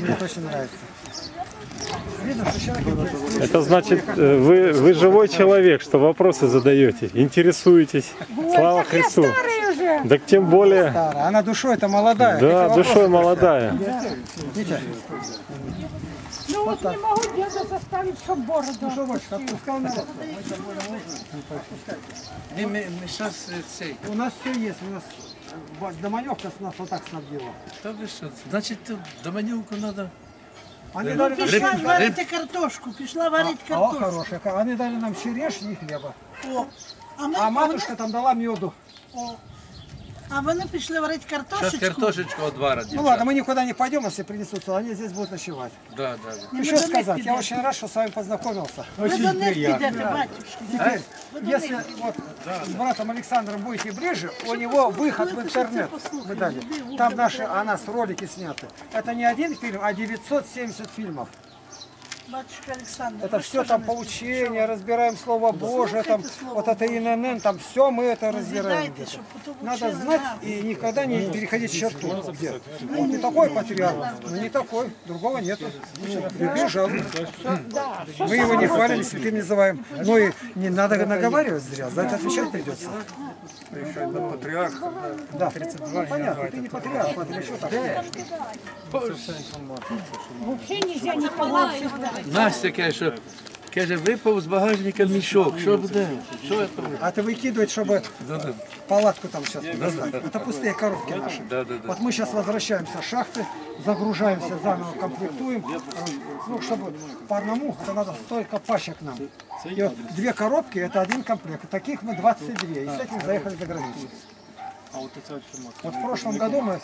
Мне очень нравится. Видно, что человек. Это значит, э, вы, вы живой человек, что вопросы задаете, интересуетесь. Слава Христу уже. Так тем более, Старая. Она душой-то молодая. да, Какие душой вопросы молодая. Витя, Ну вот не могу деда заставить, чтобы бороду. что больше, отпускал народ. Ні, ми, ми зараз цей. У нас все есть. У нас э, доманевка с нас вот так снабдила. Та ви що? Значить, тут доманюку треба. Они дали нам, Риб, Пішла риб, варити картошку, пішла варити а, картошку. хорошая. Они дали нам черешни и хлеба. О, а, ми, А матушка там дала меду. о, а вони пішли варити Зараз картошечку. картошечку одварить. Ну ладно, мы никуда не пойдем, если принесут, они здесь будут ночевать. Да, да, да. Ні, ви Еще до них сказать, я підете. очень рад, что с вами познакомился. Ви до них підете, батюшки. Теперь, если вот с братом Александром будете ближе, у него выход в интернет. Мы дали. Там наши о нас ролики сняты. Это не один фильм, а 970 фильмов. Батюшка Олександр. Это все там поучение, разбираем Слово Божие, там Слово вот это ИНН, там все мы это разбираем. Где-то. щоб потім Надо знать и никогда не переходить черту. Где? Вот не такой патриарх, но не такой, другого нету. Люби, жалуй. Мы его не хвалим, святым не называем. Ну и не надо наговаривать зря, за это отвечать придется. Патриарх. Да, 32. Понятно, ты не патриарх, смотри, что там. Вообще нельзя никого. Настя каже, що каже, випав з багажника мішок. Що буде? Що це? А ты выкидывать, чтобы Да, да. палатку там сейчас достать. Это пустые коробки наши. Да, да, да. Вот мы сейчас возвращаемся с шахты, загружаемся, заново комплектуем. Ну, чтобы по одному, это надо столько пачек нам. И вот две коробки, это один комплект. Таких мы 22. И с этим заехали за границу. Вот в прошлом году мы